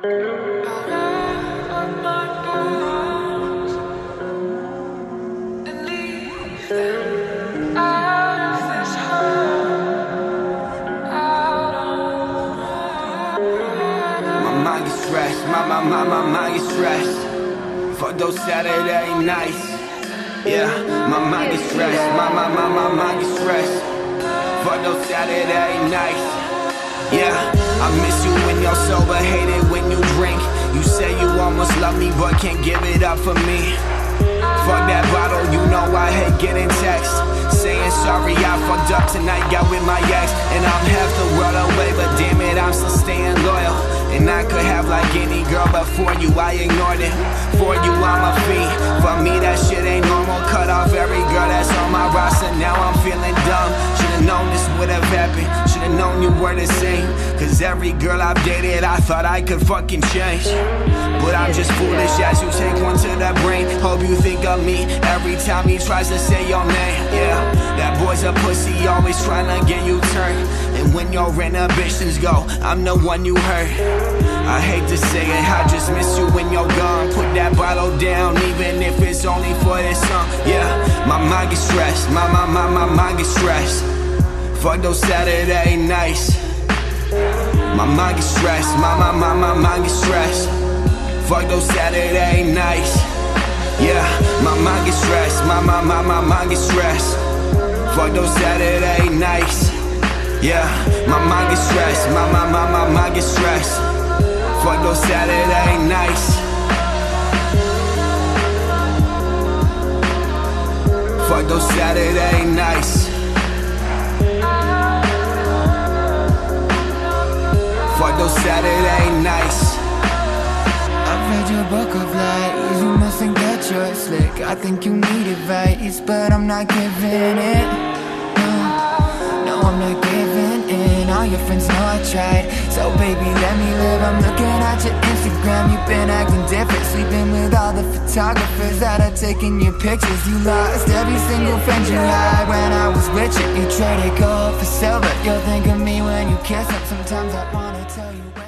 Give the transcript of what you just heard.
my, my, my, my mind stressed. Those Saturday nights. Yeah, my mind stressed My, my, my, my mind stressed. Those Saturday nights. Yeah, I miss you can't give it up for me. Fuck that bottle, you know I hate getting text. Saying sorry, I fucked up tonight, got with my ex. And I'm half the world away, but damn it, I'm still staying loyal. And I could have like any girl, but for you, I ignored it. For you, I'm a fiend. For me, that shit ain't normal. Cut off every girl that's on my roster, now I'm feeling dumb. Should've known this would have happened. Should've known you were the same. Cause every girl I've dated, I thought I could fucking change. But I'm just foolish as you take one to the brain. Hope you think of me every time he tries to say your name. Yeah, that boy's a pussy, always trying to get you turned. And when your inhibitions go, I'm the one you hurt. I hate to say it, I just miss you when you're gone. Put that bottle down, even if it's only for this song. Yeah, my mind gets stressed, my, my, my, my mind gets stressed. Fuck those Saturday nights. My mind gets stressed, my, my, my, my mind gets stressed. Fuck those Saturday nights. Yeah, my mind gets stressed, my, my, my, my mind gets stressed. Fuck those Saturday nights. Yeah, my mind gets stressed, my, my, my, my mind gets stressed. Fuck those Saturday nights. Fuck those Saturday nights. Fuck those Saturday nights. I've read your book of lies. You must think that you're slick. I think you need advice, but I'm not giving it. No, no, I'm not giving in. All your friends know I tried. So baby, let me live. I'm looking at your Instagram. You've been acting different, sleeping with all the photographers that are taking your pictures. You lost every single friend you had when I was with you. You traded gold for silver. You'll think of me when you kiss up. Sometimes I wanna tell you.